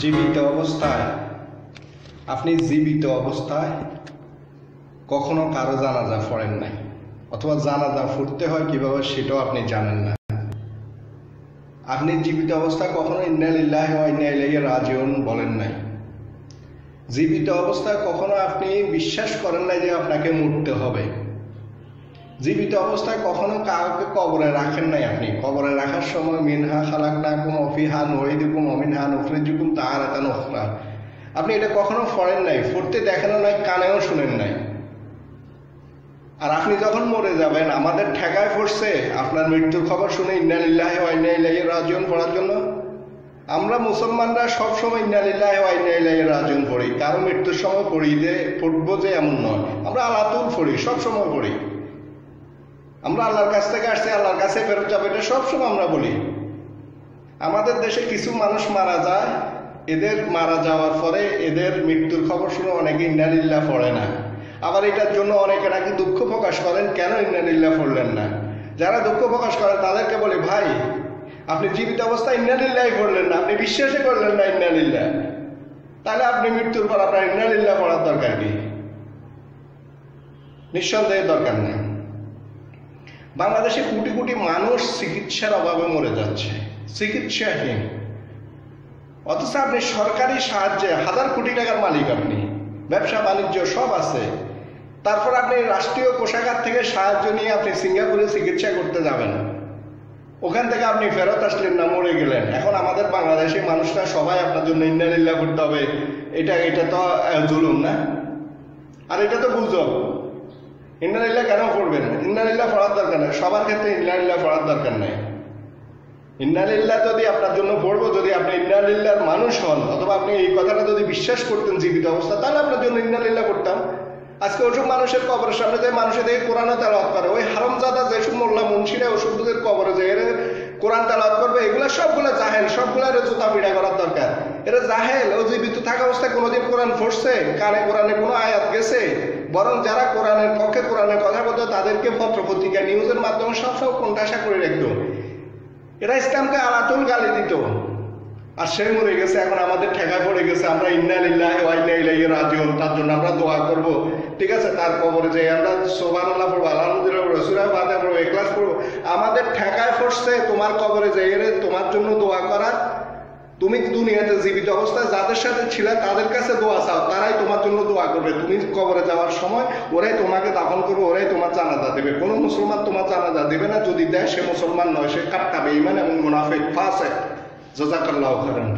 জীবিত অবস্থায়। আপনি জীবিত অবস্থায় কখনো কারও জানাজা পড়েন নাই, অথবা জানাজা ফুটতে হয় কীভাবে সেটাও আপনি জানেন না। আপনি জীবিত অবস্থায় কখনো ইন্নালিল্লাহ ইন্নাইলাইহি রাজিউন বলেন নাই। জীবিত অবস্থায় কখনো আপনি বিশ্বাস করেন নাই যে আপনাকে মরতে হবে। জীবিত অবস্থায় কখনো কাউকে কবরে রাখেন নাই আপনি। কবরে রাখার সময় মিনহা খালাক না কোনো অফিহা নহিদুকুম অমিনহা নফরিজুকুম তাহার এতা নফরা আপনি এটা কখনো পড়েন নাই ফুটতে দেখানো নাই, কানেও শুনেন নাই। আর আপনি যখন মরে যাবেন, আমাদের ঠেকায় পড়ছে, আপনার মৃত্যুর খবর শুনে ইন্নালিল্লাহ ওয়াইনাইলাহি রাজিউন পড়ার জন্য। আমরা মুসলমানরা সবসময় ইন্নালিল্লাহ ওয়াইনাইলাহি রাজিউন পড়ি। কারও মৃত্যুর সময় পড়ি যে পড়ব যে এমন নয়। আমরা আলাতুল পড়ি, সবসময় পড়ি। আমরা আল্লাহর কাছ থেকে আসছি, আল্লাহর কাছে ফেরত যাবে, এটা সবসময় আমরা বলি। আমাদের দেশে কিছু মানুষ মারা যায়, এদের মারা যাওয়ার পরে এদের মৃত্যুর খবর শুনে অনেকে ইন্নালিল্লাহ পড়ে না। আবার এটার জন্য অনেকে নাকি দুঃখ প্রকাশ করেন, কেন ইন্নালিল্লাহ পড়লেন না? যারা দুঃখ প্রকাশ করেন তাদেরকে বলি, ভাই, আপনি জীবিত অবস্থায় ইন্নালিল্লাহ পড়লেন না, আপনি বিশ্বাসই করলেন না ইন্নালিল্লাহ। তাহলে আপনি মৃত্যুর পর আপনার ইন্নালিল্লাহ পড়ার দরকার কি? নিঃসন্দেহে দরকার নেই। বাংলাদেশে কোটি কোটি মানুষ চিকিৎসার অভাবে মরে যাচ্ছে। চিকিৎসাহীন। অথচ আপনি সরকারি সাহায্যে হাজার কোটি টাকার মালিক আপনি। ব্যবসা, বাণিজ্য সব আছে। তারপর আপনি রাষ্ট্রীয় কোষাগার থেকে সাহায্য নিয়ে আপনি সিঙ্গাপুরে চিকিৎসা করতে যাবেন। ওখান থেকে আপনি ফেরত আসলেন না, মরে গেলেন। এখন আমাদের বাংলাদেশি মানুষরা সবাই আপনার জন্য ইন্নালিল্লাহ করতে হবে। এটা এটা তো জুলুম না? আর এটা তো গুজব। ইন্নালিল্লাহ কেন পড়বেন ইন্নালিল্লাহ পড়ার দরকার নেই। সবার ক্ষেত্রে ইন্নালিল্লাহ পড়ার দরকার নেই। ইন্নালিল্লাহ যদি আপনার জন্য পড়ব, যদি আপনি ইন্নালিল্লাহর মানুষ হন, অথবা আপনি এই কথাটা যদি বিশ্বাস করতেন জীবিত অবস্থা, তাহলে আপনার জন্য ইন্নালিল্লাহ করতাম। আজকে ওসব মানুষের কবরের সামনে যে মানুষের দেখে কোরআনে তেলাওয়াত করে, ওই হারমজাদা যেসব মোল্লা মুন্সিরা ওসবদের কবরে যে এরা কোরআন তেলাওয়াত করবে, এগুলা সবগুলা জাহেল, সবগুলা এর জুতা পিড়া করার দরকার। এরা জাহেল, ও জীবিত থাকা অবস্থায় কোনোদিন কোরআন পড়ছে, কানে কোরআনে কোনো আয়াত গেছে। বরং যারা কোরআনের পক্ষে কোরআনের কথা বলতো, তাদেরকে পত্র পত্রিকা নিউজের মাধ্যমে সবসময় কোনটাশা করে রাখতো। এরা ইসলামকে আলাতুল গালি দিত। আর সে মরে গেছে, এখন আমাদের ঠেকা পড়ে গেছে। আমরা ইন্নালিল্লাহ ওয়াইনাইলাহি রাজিউন, তার জন্য আমরা দোয়া করব। ঠিক আছে? তার কবরে যে আমরা সুবহানাল্লাহ পড়ব, আলহামদুলিল্লাহ পড়ব, সূরা ফাতিহা পড়ব ইখলাস পড়ব। আমাদের ঠেকায় পড়ছে, তোমার কবরে যে এর তোমার জন্য দোয়া করা তুমি দুনিয়াতে জীবিত অবস্থায় যাদের সাথে ছিল তাদের কাছে দোয়া চাও, তারাই তোমার জন্য দোয়া করবে। তুমি কবরে যাওয়ার সময় ওরাই তোমাকে দাফন করবে, ওরাই তোমার জানাজা দেবে। কোনো মুসলমান তোমার জানাজা দেবে না, যদি দেয় সে মুসলমান নয়, সে কাটকাবে ইমান এবং মুনাফিক। ফাসে জাজাকাল্লাহ খারান